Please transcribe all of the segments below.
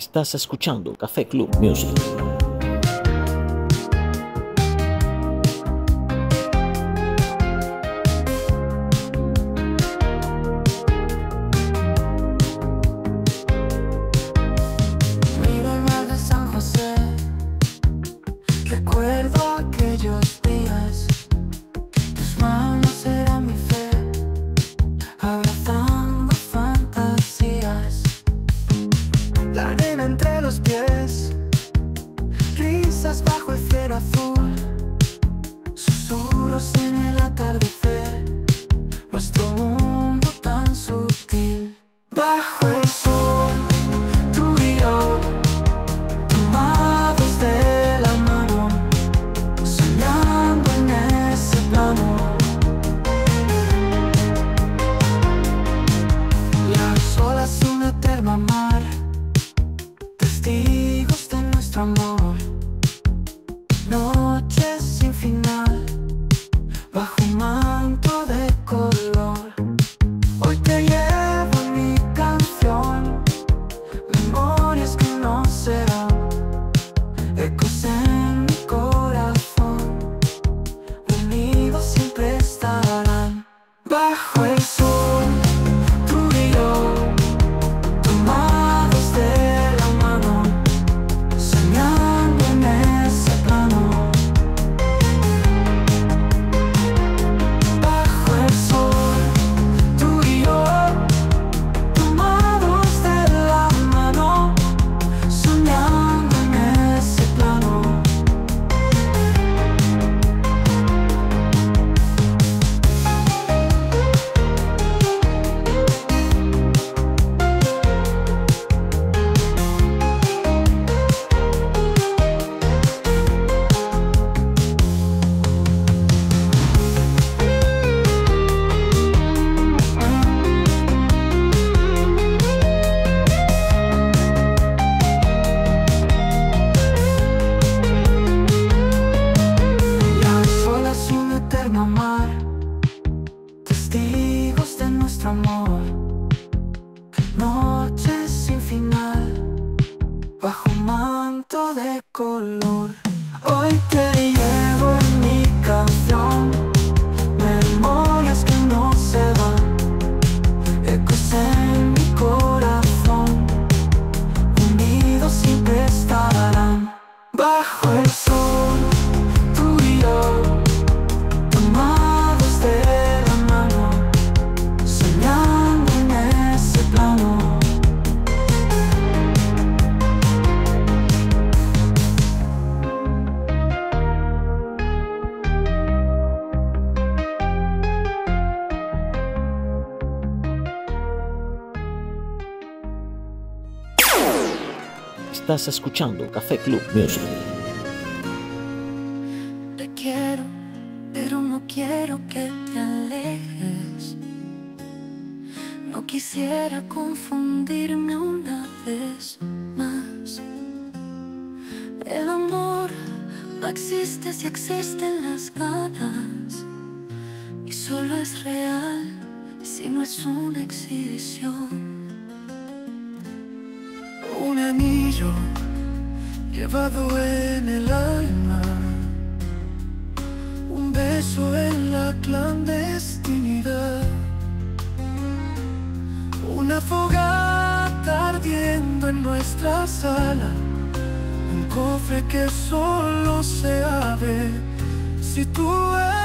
Estás escuchando Café Club Music. arena entre los pies, risas bajo el cielo azul, susurros en el atardecer. tomorrow. No. Estás escuchando Café Club Music. Te quiero, pero no quiero que te alejes. No quisiera confundirme una vez más. El amor no existe si existen las ganas. Y solo es real si no es una exhibición. llevado en el alma. Un beso en la clandestinidad. Una fogata ardiendo en nuestra sala. Un cofre que solo se abre si tú eres.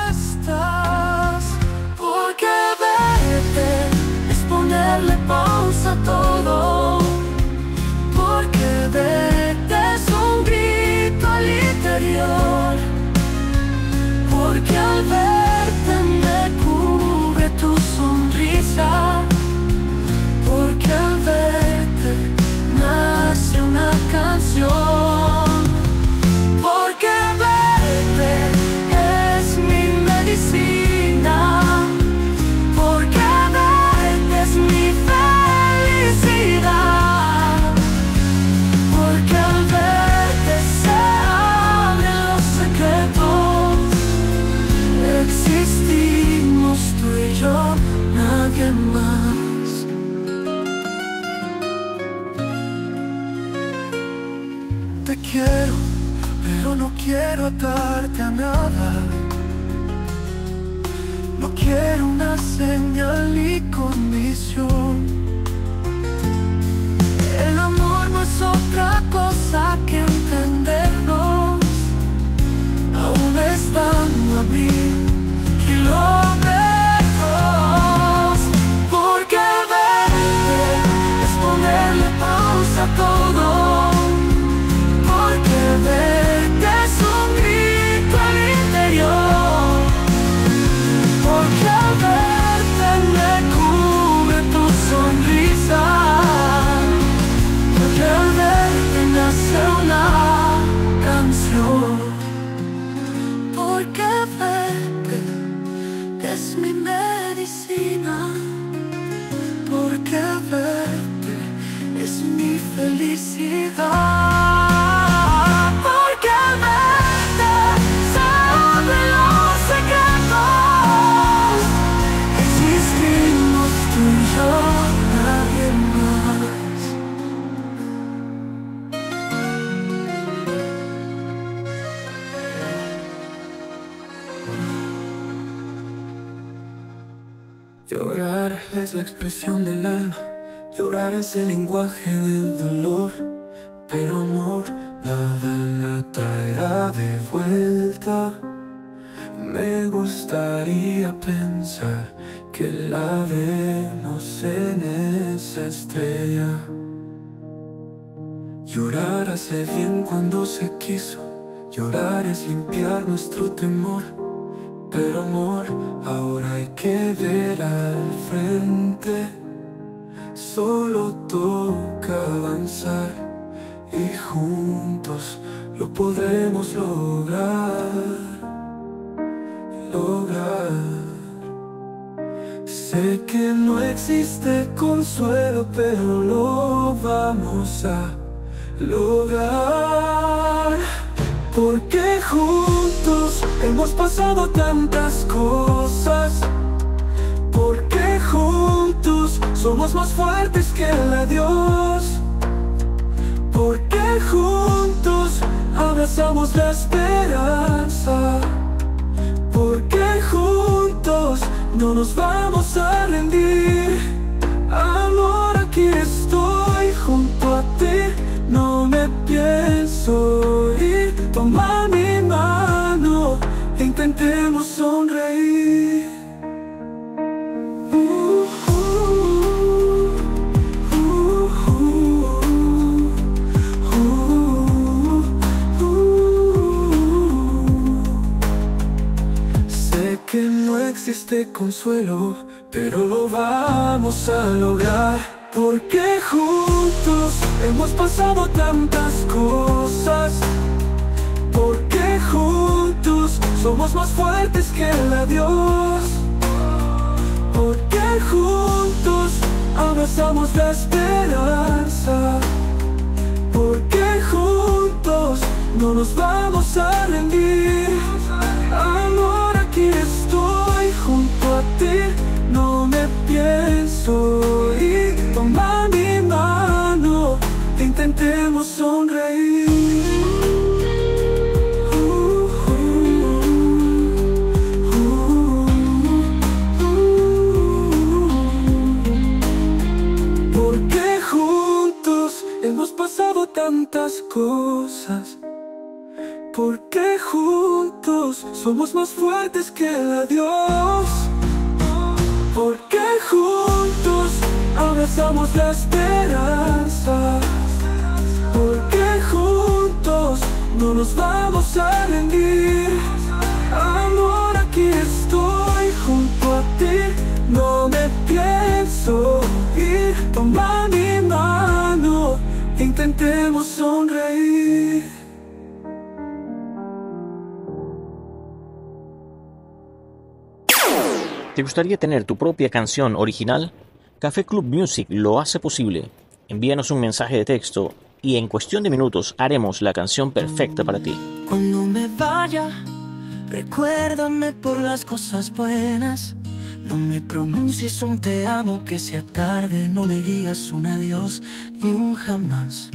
La expresión del alma, llorar es el lenguaje del dolor, pero amor nada la traerá de vuelta. Me gustaría pensar que la vemos en esa estrella. Llorar hace bien cuando se quiso, llorar es limpiar nuestro temor. Pero amor, ahora hay que ver al frente. Solo toca avanzar y juntos lo podremos lograr. Lograr. Sé que no existe consuelo, pero lo vamos a lograr. Porque juntos hemos pasado tantas cosas. Porque juntos somos más fuertes que el adiós. Porque juntos abrazamos la esperanza. Porque juntos no nos vamos a rendir. Pero lo vamos a lograr. Porque juntos hemos pasado tantas cosas. Porque juntos somos más fuertes que el adiós. Porque juntos abrazamos la esperanza. Porque juntos no nos vamos a rendir. Ir. Toma mi mano, intentemos sonreír. Porque juntos hemos pasado tantas cosas. Porque juntos somos más fuertes que el adiós. Abrazamos la esperanza. Porque juntos no nos vamos a rendir. Amor, aquí estoy junto a ti. No me pienso ir. Toma mi mano, intentemos sonreír. ¿Te gustaría tener tu propia canción original? Café Club Music lo hace posible. Envíanos un mensaje de texto y en cuestión de minutos haremos la canción perfecta para ti. Cuando me vaya, recuérdame por las cosas buenas. No me pronuncies un te amo que sea tarde, no me digas un adiós ni un jamás.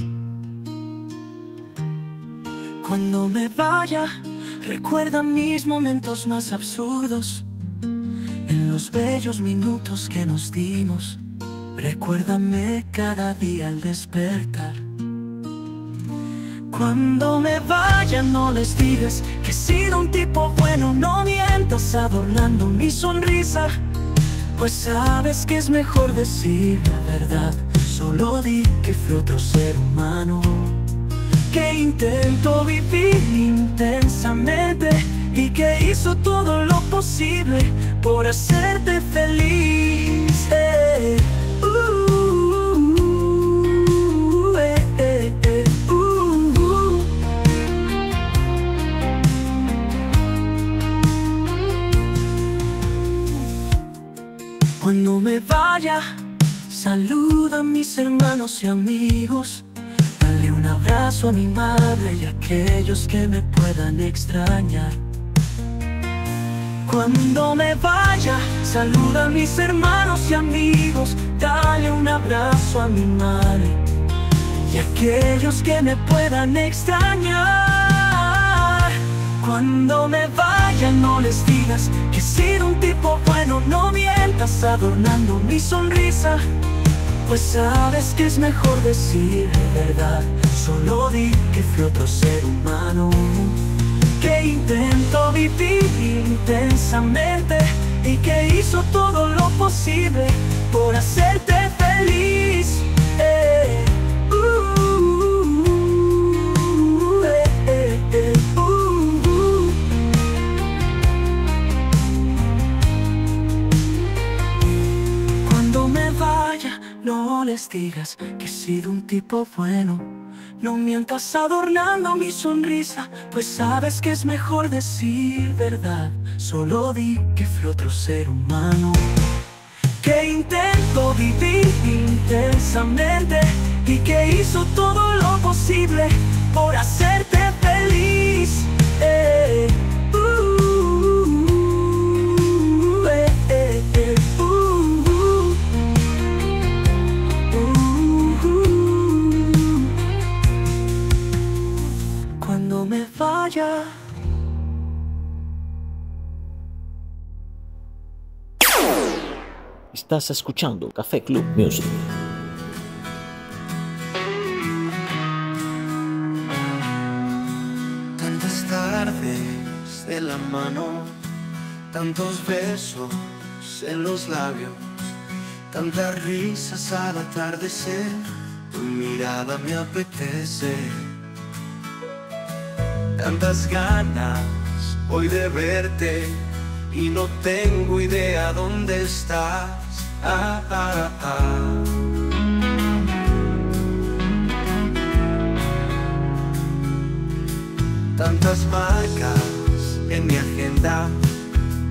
Cuando me vaya, recuerda mis momentos más absurdos. Los bellos minutos que nos dimos, recuérdame cada día al despertar. Cuando me vaya no les digas que he sido un tipo bueno, no mientas adornando mi sonrisa. Pues sabes que es mejor decir la verdad, solo di que fui otro ser humano que intento vivir intensamente y que hizo todo lo posible por hacerte feliz. Eh, uh, eh, eh, uh, uh. Cuando me vaya, saluda a mis hermanos y amigos. Dale un abrazo a mi madre y a aquellos que me puedan extrañar. Cuando me vaya, saluda a mis hermanos y amigos. Dale un abrazo a mi madre y a aquellos que me puedan extrañar. Cuando me vaya, no les digas que he sido un tipo bueno, no mientas adornando mi sonrisa. Pues sabes que es mejor decir la verdad Solo di que fui otro ser humano Que intento vivir intensamente Y que hizo todo lo posible Por hacerte feliz digas que he sido un tipo bueno. No mientas adornando mi sonrisa, pues sabes que es mejor decir verdad. Solo di que fui otro ser humano. Que intento vivir intensamente y que hizo todo lo posible por hacerte Estás escuchando Café Club Music. Tantas tardes de la mano Tantos besos en los labios Tantas risas al atardecer Tu mirada me apetece Tantas ganas hoy de verte Y no tengo idea dónde estás Tantas marcas en mi agenda,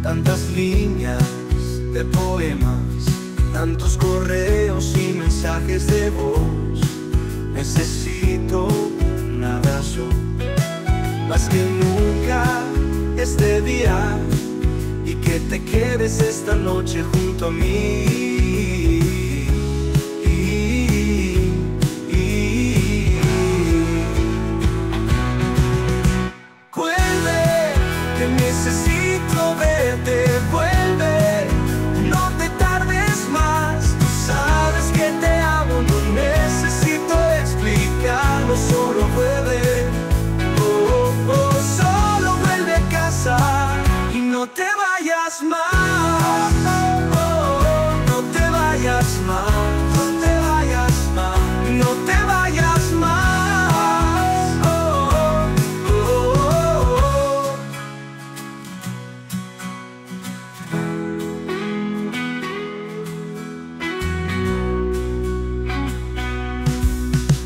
tantas líneas de poemas, tantos correos y mensajes de voz. Necesito te quedes esta noche junto a mí.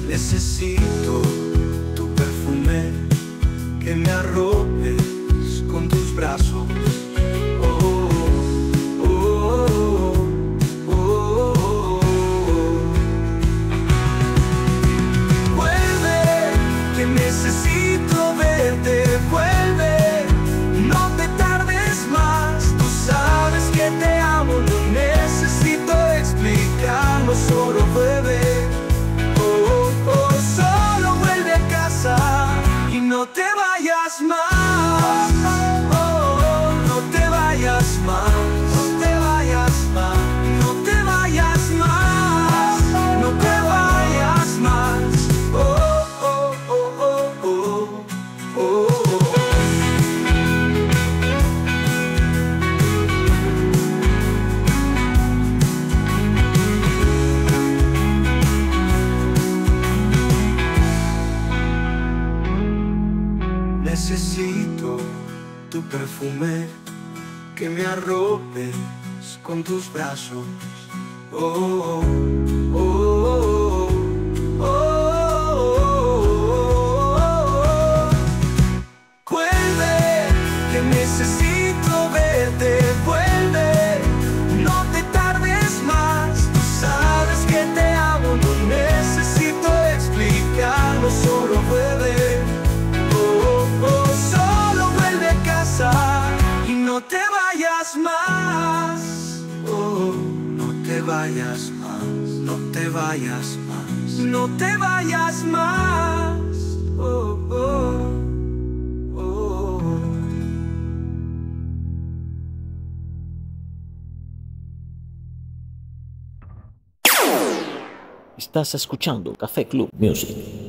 Necesito Necesito tu perfume que me arropes con tus brazos. Oh, oh, vayas más, no te vayas más, no te vayas más. Oh, oh, oh. Estás escuchando Café Club Music.